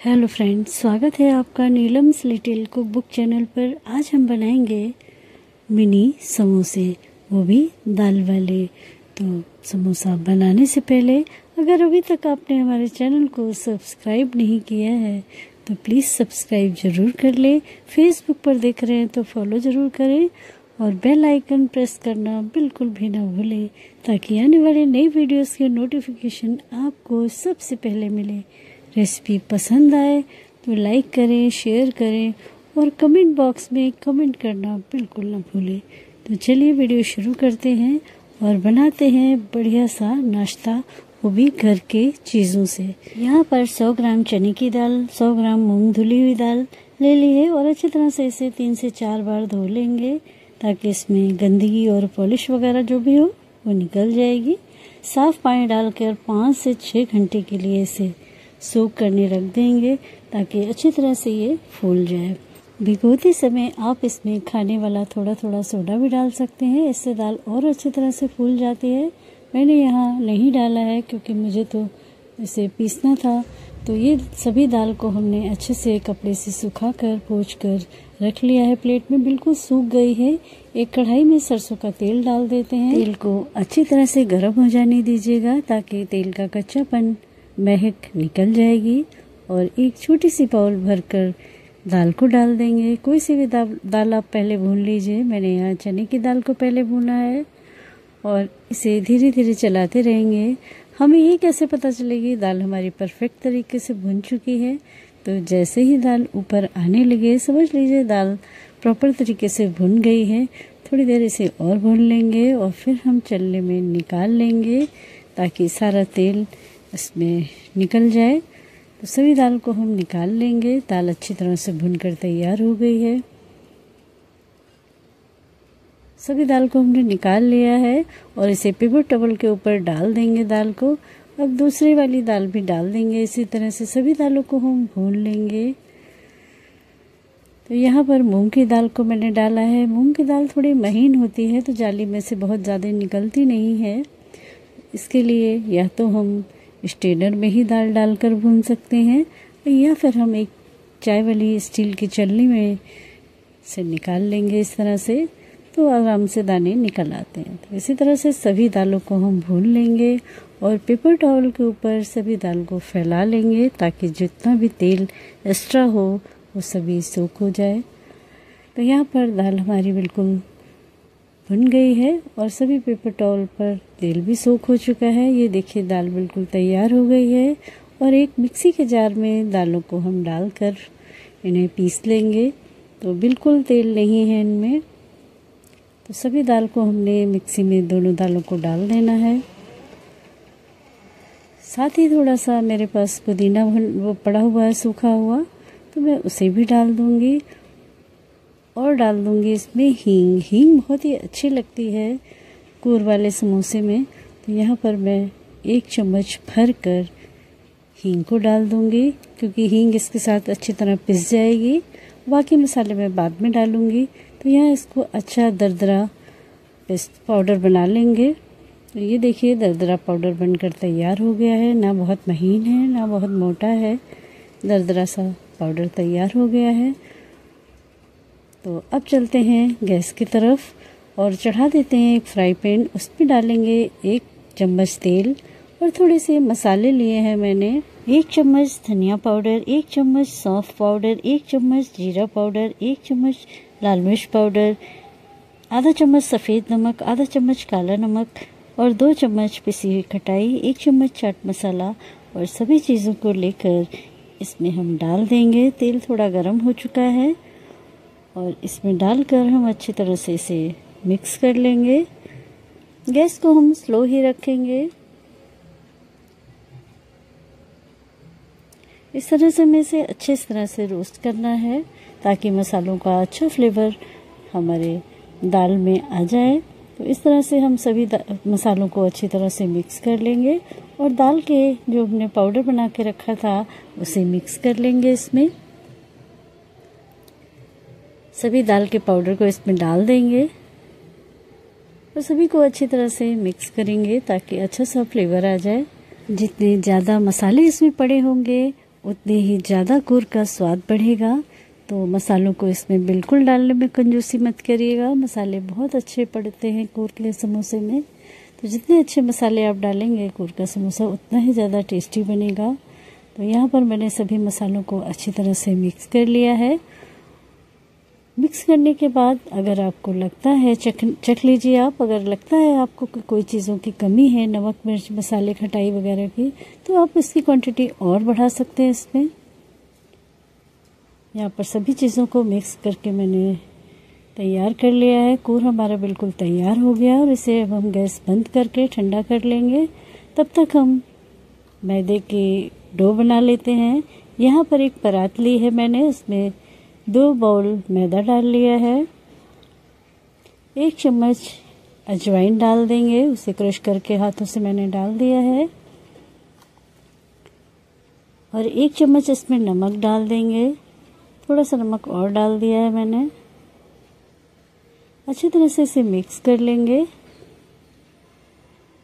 Hello friends स्वागत है आपका Neelam's little cook book channel पर। आज हम बनाएँगे मिनी समोसे, वो भी दाल वाले। तो समोसा बनाने से पहले, अगर अभी तक आपने हमारे चैनल को सब्सक्राइब नहीं किया है तो प्लीज़ सब्सक्राइब ज़रूर कर ले। फेसबुक पर देख रहे हैं तो फॉलो ज़रूर करें और बेल आइकन प्रेस करना बिल्कुल भी ना भूलें, ताकि आने वाले नई वीडियोस के नोटिफिकेशन आपको सबसे पहले मिले। रेसिपी पसंद आए तो लाइक करें, शेयर करें और कमेंट बॉक्स में कमेंट करना बिल्कुल ना भूलें। तो चलिए वीडियो शुरू करते हैं और बनाते हैं बढ़िया सा नाश्ता वो भी घर के चीज़ों से। यहाँ पर 100 ग्राम चने की दाल 100 ग्राम मूंग धुली हुई दाल ले ली है और अच्छी तरह से इसे तीन से चार बार धो लेंगे ताकि इसमें गंदगी और पॉलिश वगैरह जो भी हो, वो निकल जाएगी। साफ़ पानी डालकर पाँच से छः घंटे के लिए इसे सोख करने रख देंगे ताकि अच्छी तरह से ये फूल जाए। भिगोते समय आप इसमें खाने वाला थोड़ा थोड़ा सोडा भी डाल सकते हैं। इससे दाल और अच्छी तरह से फूल जाती है। मैंने यहाँ नहीं डाला है क्योंकि मुझे तो इसे पीसना था। तो ये सभी दाल को हमने अच्छे से कपड़े से सुखा कर पोछ कर रख लिया है। प्लेट में बिल्कुल सूख गई है। एक कढ़ाई में सरसों का तेल डाल देते हैं। तेल को अच्छी तरह से गर्म हो जाने दीजिएगा ताकि तेल का कच्चापन महक निकल जाएगी और एक छोटी सी बाउल भरकर दाल को डाल देंगे। कोई सी भी दाल आप पहले भून लीजिए। मैंने यहाँ चने की दाल को पहले भूना है और इसे धीरे धीरे चलाते रहेंगे। हमें ये कैसे पता चलेगी? दाल हमारी परफेक्ट तरीके से भुन चुकी है। तो जैसे ही दाल ऊपर आने लगे, समझ लीजिए दाल प्रॉपर तरीके से भुन गई है। थोड़ी देर इसे और भून लेंगे और फिर हम चलने में निकाल लेंगे ताकि सारा तेल इसमें निकल जाए तो सभी दाल को हम निकाल लेंगे। दाल अच्छी तरह से भुनकर तैयार हो गई है। सभी दाल को हमने निकाल लिया है और इसे पेपर टबल के ऊपर डाल देंगे दाल को। अब दूसरी वाली दाल भी डाल देंगे। इसी तरह से सभी दालों को हम भून लेंगे। तो यहाँ पर मूंग की दाल को मैंने डाला है। मूंग की दाल थोड़ी महीन होती है तो जाली में से बहुत ज़्यादा निकलती नहीं है। इसके लिए या तो हम स्टेनर में ही दाल डालकर भून सकते हैं, या फिर हम एक चाय वाली स्टील की चलनी में से निकाल लेंगे इस तरह से तो आराम से दाने निकल आते हैं। तो इसी तरह से सभी दालों को हम भून लेंगे और पेपर टॉवल के ऊपर सभी दाल को फैला लेंगे ताकि जितना भी तेल एक्स्ट्रा हो, वो सभी सोख हो जाए। तो यहाँ पर दाल हमारी बिल्कुल भुन गई है और सभी पेपर टॉवल पर तेल भी सोख हो चुका है। ये देखिए, दाल बिल्कुल तैयार हो गई है और एक मिक्सी के जार में दालों को हम डालकर इन्हें पीस लेंगे। तो बिल्कुल तेल नहीं है इनमें। तो सभी दाल को हमने मिक्सी में दोनों दालों को डाल देना है। साथ ही थोड़ा सा मेरे पास पुदीना वो पड़ा हुआ है, सूखा हुआ तो मैं उसे भी डाल दूँगी। और डाल दूँगी इसमें हींग। हींग बहुत ही अच्छी लगती है कूर वाले समोसे में। तो यहाँ पर मैं एक चम्मच भर कर हींग को डाल दूँगी, क्योंकि हींग इसके साथ अच्छी तरह पिस जाएगी। बाकी मसाले मैं बाद में डालूँगी। तो यहाँ इसको अच्छा दरदरा पेस्ट पाउडर बना लेंगे। तो ये देखिए, दरदरा पाउडर बनकर तैयार हो गया है। ना बहुत महीन है, ना बहुत मोटा है। दरदरा सा पाउडर तैयार हो गया है। तो अब चलते हैं गैस की तरफ़ और चढ़ा देते हैं एक फ्राई पैन। उसमें डालेंगे एक चम्मच तेल और थोड़े से मसाले लिए हैं मैंने। एक चम्मच धनिया पाउडर, एक चम्मच सौंफ पाउडर, एक चम्मच जीरा पाउडर, एक चम्मच लाल मिर्च पाउडर, आधा चम्मच सफ़ेद नमक, आधा चम्मच काला नमक और दो चम्मच पिसी हुई खटाई, एक चम्मच चाट मसाला और सभी चीज़ों को लेकर इसमें हम डाल देंगे। तेल थोड़ा गर्म हो चुका है। और इसमें डालकर हम अच्छी तरह से इसे मिक्स कर लेंगे। गैस को हम स्लो ही रखेंगे। इस तरह से हमें इसे अच्छे तरह से रोस्ट करना है, ताकि मसालों का अच्छा फ्लेवर हमारे दाल में आ जाए। तो इस तरह से हम सभी मसालों को अच्छी तरह से मिक्स कर लेंगे और दाल के जो हमने पाउडर बना के रखा था, उसे मिक्स कर लेंगे इसमें। सभी दाल के पाउडर को इसमें डाल देंगे और सभी को अच्छी तरह से मिक्स करेंगे ताकि अच्छा सा फ्लेवर आ जाए। जितने ज़्यादा मसाले इसमें पड़े होंगे, उतने ही ज़्यादा कूर का स्वाद बढ़ेगा। तो मसालों को इसमें बिल्कुल डालने में कंजूसी मत करिएगा। मसाले बहुत अच्छे पड़ते हैं कूर के समोसे में। तो जितने अच्छे मसाले आप डालेंगे कूर का समोसा उतना ही ज़्यादा टेस्टी बनेगा। तो यहाँ पर मैंने सभी मसालों को अच्छी तरह से मिक्स कर लिया है। मिक्स करने के बाद अगर आपको लगता है, चख चख लीजिए आप, अगर लगता है आपको कोई चीज़ों की कमी है, नमक, मिर्च, मसाले, खटाई वगैरह की तो आप इसकी क्वांटिटी और बढ़ा सकते हैं इसमें। यहाँ पर सभी चीज़ों को मिक्स करके मैंने तैयार कर लिया है। कूर हमारा बिल्कुल तैयार हो गया और इसे अब हम गैस बंद करके ठंडा कर लेंगे। तब तक हम मैदे की डो बना लेते हैं। यहाँ पर एक परात ली है मैंने, उसमें दो बाउल मैदा डाल लिया है। एक चम्मच अजवाइन डाल देंगे, उसे क्रश करके हाथों से मैंने डाल दिया है। और एक चम्मच इसमें नमक डाल देंगे। थोड़ा सा नमक और डाल दिया है मैंने। अच्छी तरह से इसे मिक्स कर लेंगे।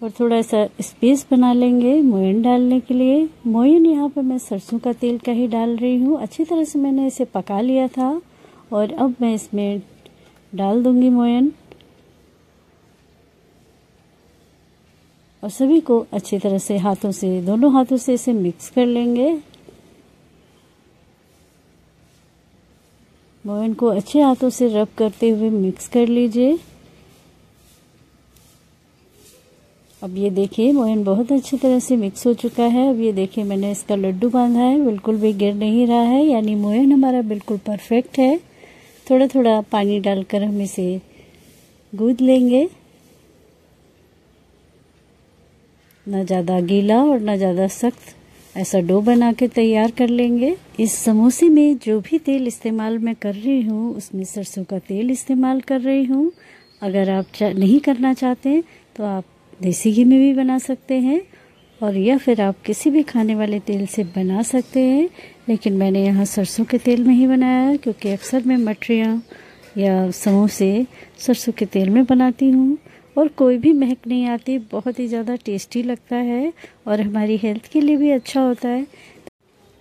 और थोड़ा सा स्पेस बना लेंगे मोयन डालने के लिए। मोयन यहाँ पर मैं सरसों का तेल का ही डाल रही हूँ। अच्छी तरह से मैंने इसे पका लिया था और अब मैं इसमें डाल दूँगी मोयन और सभी को अच्छी तरह से हाथों से, दोनों हाथों से इसे मिक्स कर लेंगे। मोयन को अच्छे हाथों से रब करते हुए मिक्स कर लीजिए। अब ये देखिए मोहन बहुत अच्छी तरह से मिक्स हो चुका है। अब ये देखिए, मैंने इसका लड्डू बांधा है, बिल्कुल भी गिर नहीं रहा है। यानी मोहन हमारा बिल्कुल परफेक्ट है। थोड़ा थोड़ा पानी डालकर हम इसे गूद लेंगे। ना ज़्यादा गीला और ना ज़्यादा सख्त, ऐसा डो बना के तैयार कर लेंगे। इस समोसे में जो भी तेल इस्तेमाल मैं कर रही हूँ, उसमें सरसों का तेल इस्तेमाल कर रही हूँ। अगर आप नहीं करना चाहते तो आप देसी घी में भी बना सकते हैं और या फिर आप किसी भी खाने वाले तेल से बना सकते हैं, लेकिन मैंने यहाँ सरसों के तेल में ही बनाया है, क्योंकि अक्सर मैं मटरियाँ या समोसे सरसों के तेल में बनाती हूँ और कोई भी महक नहीं आती, बहुत ही ज़्यादा टेस्टी लगता है और हमारी हेल्थ के लिए भी अच्छा होता है।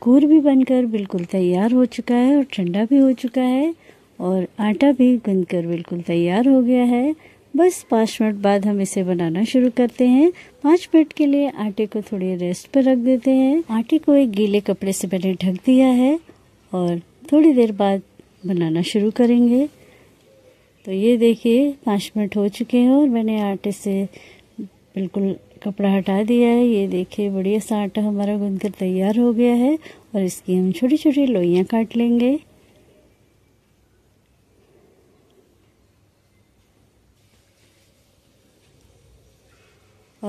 कूर भी बनकर बिल्कुल तैयार हो चुका है और ठंडा भी हो चुका है और आटा भी गूंद कर बिल्कुल तैयार हो गया है। बस पाँच मिनट बाद हम इसे बनाना शुरू करते हैं। पाँच मिनट के लिए आटे को थोड़ी रेस्ट पर रख देते हैं। आटे को एक गीले कपड़े से मैंने ढक दिया है और थोड़ी देर बाद बनाना शुरू करेंगे। तो ये देखिए, पाँच मिनट हो चुके हैं और मैंने आटे से बिल्कुल कपड़ा हटा दिया है। ये देखिए, बढ़िया सा आटा हमारा गूंद तैयार हो गया है और इसकी हम छोटी छोटी लोइयाँ काट लेंगे।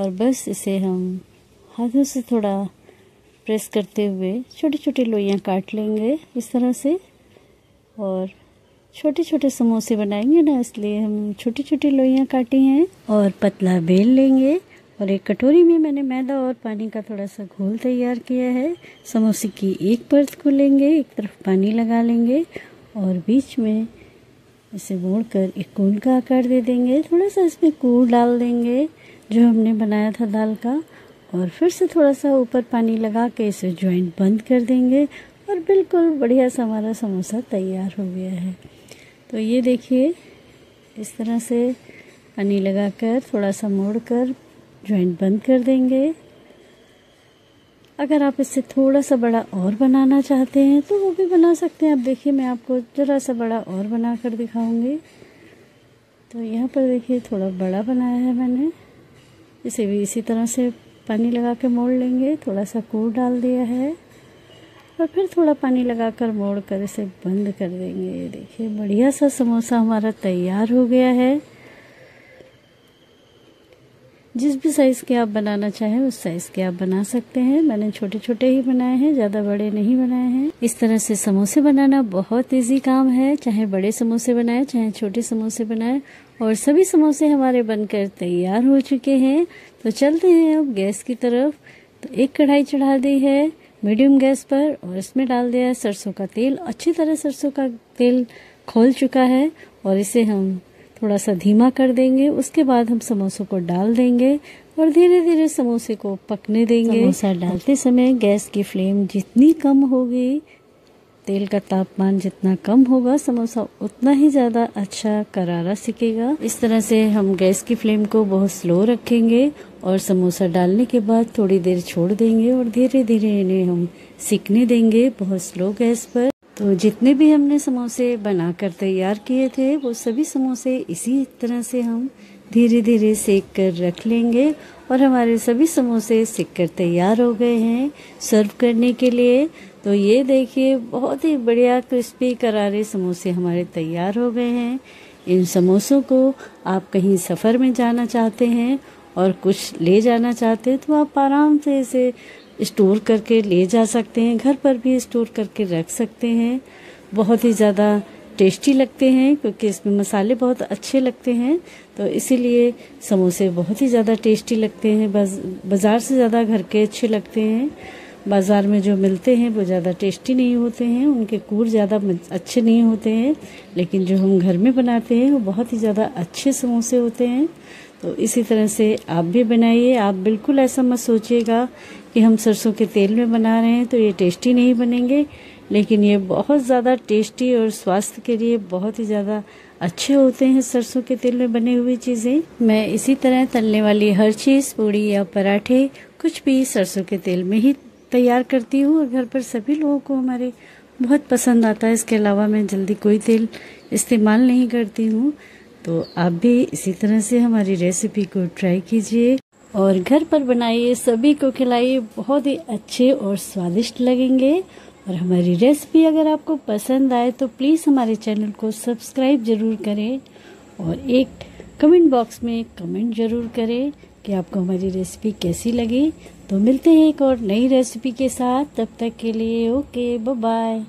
और बस इसे हम हाथों से थोड़ा प्रेस करते हुए छोटी छोटी लोइयाँ काट लेंगे इस तरह से। और छोटे छोटे समोसे बनाएँगे ना, इसलिए हम छोटी छोटी लोइयाँ काटी हैं और पतला बेल लेंगे। और एक कटोरी में मैंने मैदा और पानी का थोड़ा सा घोल तैयार किया है। समोसे की एक परत को लेंगे, एक तरफ़ पानी लगा लेंगे और बीच में इसे मोड़ कर एक कोन का आकार दे देंगे। थोड़ा सा इसमें कूड़ डाल देंगे। जो हमने बनाया था दाल का, और फिर से थोड़ा सा ऊपर पानी लगा के इसे ज्वाइंट बंद कर देंगे, और बिल्कुल बढ़िया सा हमारा समोसा तैयार हो गया है। तो ये देखिए, इस तरह से पानी लगाकर थोड़ा सा मोड़ कर ज्वाइंट बंद कर देंगे। अगर आप इससे थोड़ा सा बड़ा और बनाना चाहते हैं तो वो भी बना सकते हैं। आप देखिए, मैं आपको ज़रा सा बड़ा और बना कर दिखाऊँगी। तो यहाँ पर देखिए, थोड़ा बड़ा बनाया है मैंने। इसे भी इसी तरह से पानी लगा के मोड़ लेंगे। थोड़ा सा कूड़ डाल दिया है और फिर थोड़ा पानी लगाकर मोड़ कर इसे बंद कर देंगे। ये देखिए, बढ़िया सा समोसा हमारा तैयार हो गया है। जिस भी साइज़ के आप बनाना चाहें, उस साइज़ के आप बना सकते हैं। मैंने छोटे छोटे ही बनाए हैं, ज़्यादा बड़े नहीं बनाए हैं। इस तरह से समोसे बनाना बहुत इजी काम है। चाहे बड़े समोसे बनाए, चाहे छोटे समोसे बनाए और सभी समोसे हमारे बनकर तैयार हो चुके हैं। तो चलते हैं अब गैस की तरफ़। तो एक कढ़ाई चढ़ा दी है मीडियम गैस पर और इसमें डाल दिया है सरसों का तेल। अच्छी तरह सरसों का तेल खोल चुका है और इसे हम थोड़ा सा धीमा कर देंगे। उसके बाद हम समोसों को डाल देंगे और धीरे धीरे समोसे को पकने देंगे। समोसा डालते समय गैस की फ्लेम जितनी कम होगी तेल का तापमान जितना कम होगा, समोसा उतना ही ज़्यादा अच्छा करारा सिकेगा। इस तरह से हम गैस की फ्लेम को बहुत स्लो रखेंगे और समोसा डालने के बाद थोड़ी देर छोड़ देंगे और धीरे धीरे इन्हें हम सिकने देंगे बहुत स्लो गैस पर। तो जितने भी हमने समोसे बनाकर तैयार किए थे, वो सभी समोसे इसी तरह से हम धीरे धीरे सेक कर रख लेंगे और हमारे सभी समोसे सिक कर तैयार हो गए हैं। सर्व करने के लिए तो ये देखिए, बहुत ही बढ़िया क्रिस्पी करारे समोसे हमारे तैयार हो गए हैं। इन समोसों को आप कहीं सफ़र में जाना चाहते हैं और कुछ ले जाना चाहते हैं तो आप आराम से इसे स्टोर करके ले जा सकते हैं, घर पर भी स्टोर करके रख सकते हैं। बहुत ही ज़्यादा टेस्टी लगते हैं, क्योंकि इसमें मसाले बहुत अच्छे लगते हैं तो इसीलिए समोसे बहुत ही ज़्यादा टेस्टी लगते हैं बाज़ार से ज़्यादा घर के अच्छे लगते हैं। बाज़ार में जो मिलते हैं, वो ज़्यादा टेस्टी नहीं होते हैं, उनके कूर ज़्यादा अच्छे नहीं होते हैं, लेकिन जो हम घर में बनाते हैं, वो बहुत ही ज़्यादा अच्छे समोसे होते हैं। तो इसी तरह से आप भी बनाइए, आप बिल्कुल ऐसा मत सोचिएगा कि हम सरसों के तेल में बना रहे हैं तो ये टेस्टी नहीं बनेंगे, लेकिन ये बहुत ज़्यादा टेस्टी और स्वास्थ्य के लिए बहुत ही ज़्यादा अच्छे होते हैं सरसों के तेल में बने हुई चीज़ें। मैं इसी तरह तलने वाली हर चीज़, पूड़ी या पराठे, कुछ भी सरसों के तेल में ही तैयार करती हूँ और घर पर सभी लोगों को हमारे बहुत पसंद आता है। इसके अलावा मैं जल्दी कोई तेल इस्तेमाल नहीं करती हूँ। तो आप भी इसी तरह से हमारी रेसिपी को ट्राई कीजिए और घर पर बनाइए। सभी को खिलाइए। बहुत ही अच्छे और स्वादिष्ट लगेंगे। और हमारी रेसिपी अगर आपको पसंद आए तो प्लीज़ हमारे चैनल को सब्सक्राइब ज़रूर करें और एक कमेंट बॉक्स में कमेंट ज़रूर करें कि आपको हमारी रेसिपी कैसी लगी। तो मिलते हैं एक और नई रेसिपी के साथ। तब तक के लिए ओके बाय